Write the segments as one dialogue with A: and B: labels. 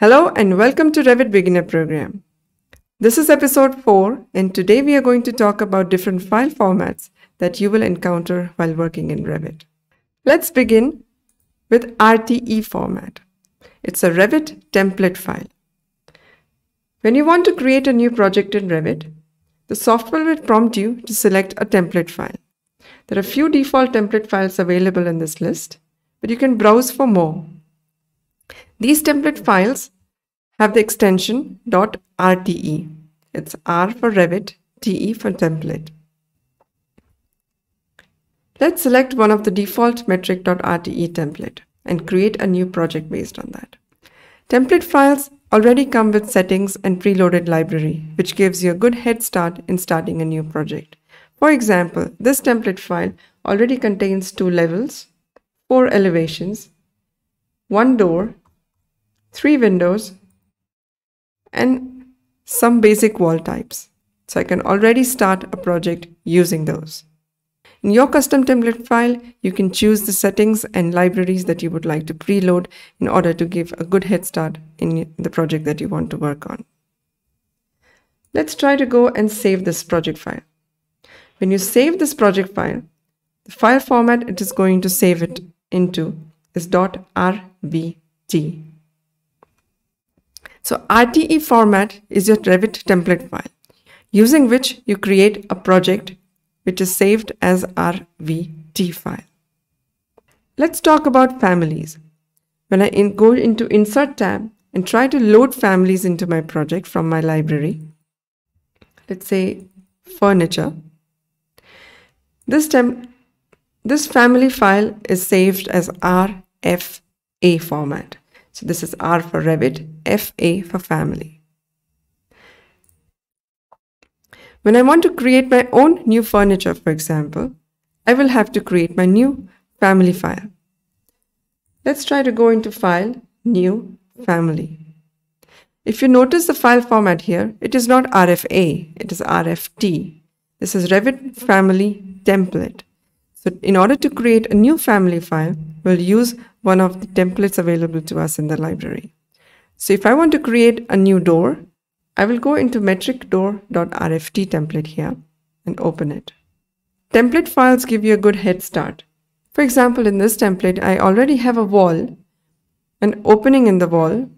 A: Hello and welcome to Revit Beginner Program. This is episode 4 and today we are going to talk about different file formats that you will encounter while working in Revit. Let's begin with RTE format. It's a Revit template file. When you want to create a new project in Revit, the software will prompt you to select a template file. There are a few default template files available in this list, but you can browse for more these template files have the extension .rte. It's R for Revit, TE for template. Let's select one of the default metric.rte template and create a new project based on that. Template files already come with settings and preloaded library, which gives you a good head start in starting a new project. For example, this template file already contains two levels, four elevations, one door, three windows, and some basic wall types. So I can already start a project using those. In your custom template file, you can choose the settings and libraries that you would like to preload in order to give a good head start in the project that you want to work on. Let's try to go and save this project file. When you save this project file, the file format it is going to save it into is .rvt. So RTE format is your Revit template file using which you create a project which is saved as RVT file. Let's talk about families. When I in go into insert tab and try to load families into my project from my library, let's say furniture, this, this family file is saved as RFA format. So this is R for Revit, FA for family. When I want to create my own new furniture, for example, I will have to create my new family file. Let's try to go into File, New, Family. If you notice the file format here, it is not RFA, it is RFT. This is Revit Family Template. So in order to create a new family file, we'll use one of the templates available to us in the library. So if I want to create a new door, I will go into metricdoor.rft template here and open it. Template files give you a good head start. For example, in this template, I already have a wall, an opening in the wall,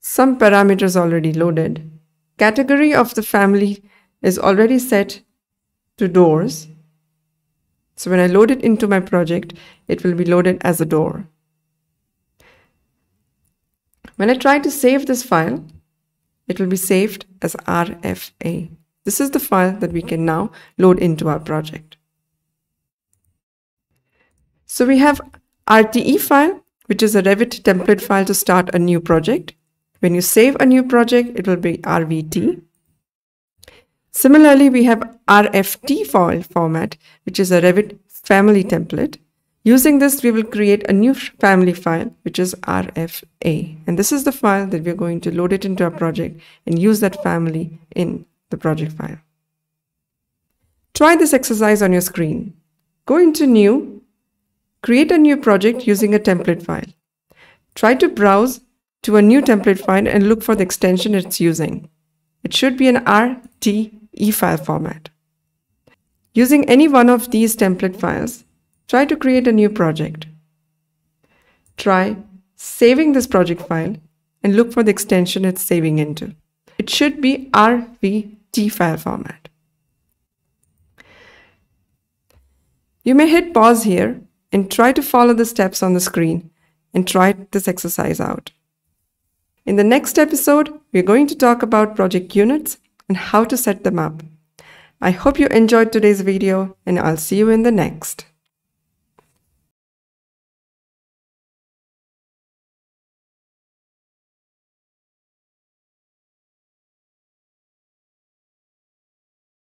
A: some parameters already loaded. Category of the family is already set to doors so when I load it into my project, it will be loaded as a door. When I try to save this file, it will be saved as RFA. This is the file that we can now load into our project. So we have RTE file, which is a Revit template file to start a new project. When you save a new project, it will be RVT. Similarly, we have RFT file format, which is a Revit family template. Using this, we will create a new family file, which is RFA. And this is the file that we're going to load it into our project and use that family in the project file. Try this exercise on your screen. Go into New, create a new project using a template file. Try to browse to a new template file and look for the extension it's using. It should be an RT e-file format. Using any one of these template files, try to create a new project. Try saving this project file and look for the extension it's saving into. It should be RVT file format. You may hit pause here and try to follow the steps on the screen and try this exercise out. In the next episode, we're going to talk about project units and how to set them up. I hope you enjoyed today's video and I'll see you in the next.